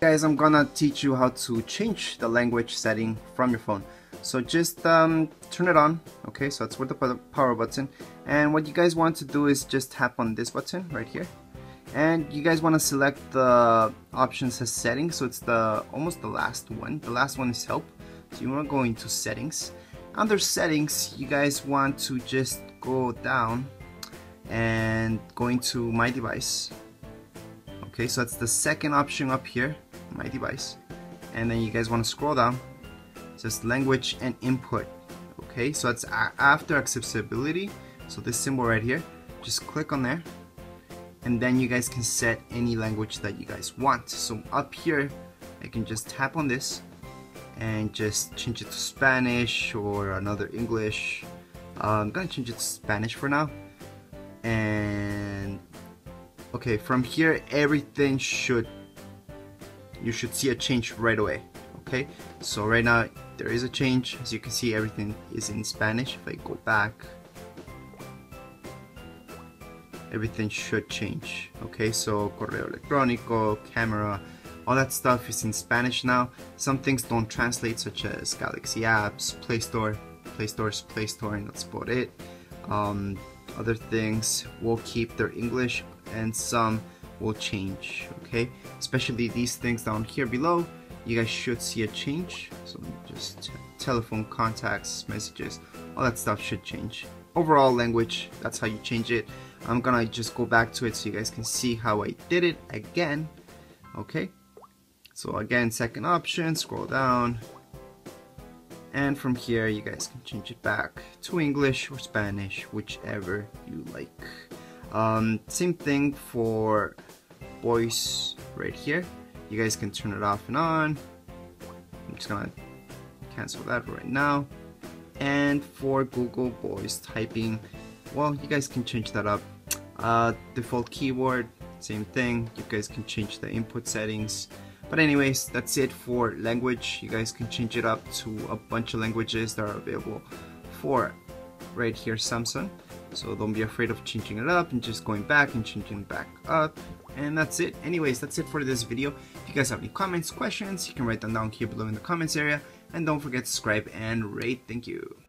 Guys, I'm gonna teach you how to change the language setting from your phone. So just um, turn it on, okay, so that's with the power button. And what you guys want to do is just tap on this button right here. And you guys want to select the options as settings, so it's the almost the last one. The last one is help. So you want to go into settings. Under settings, you guys want to just go down and go into my device. Okay, so that's the second option up here my device. And then you guys want to scroll down. It says language and input. Okay so it's after accessibility. So this symbol right here just click on there. And then you guys can set any language that you guys want. So up here I can just tap on this and just change it to Spanish or another English. Uh, I'm gonna change it to Spanish for now. And okay from here everything should you should see a change right away okay? So right now there is a change. As you can see everything is in Spanish. If I go back everything should change okay? So correo electrónico camera all that stuff is in Spanish now. Some things don't translate such as Galaxy apps Play Store Play Store's Play Store and that's about it. Um, other things will keep their English and some will change okay? Especially these things down here below you guys should see a change. So just telephone contacts messages all that stuff should change. Overall language that's how you change it. I'm gonna just go back to it so you guys can see how I did it again okay? So again second option scroll down. And from here you guys can change it back to English or Spanish whichever you like. Um, same thing for voice right here. You guys can turn it off and on. I'm just gonna cancel that right now. And for Google Voice typing, well, you guys can change that up. Uh, default keyboard, same thing. You guys can change the input settings. But anyways, that's it for language. You guys can change it up to a bunch of languages that are available for right here Samsung. So don't be afraid of changing it up and just going back and changing back up. And that's it. Anyways, that's it for this video. If you guys have any comments, questions, you can write them down here below in the comments area. And don't forget to subscribe and rate. Thank you.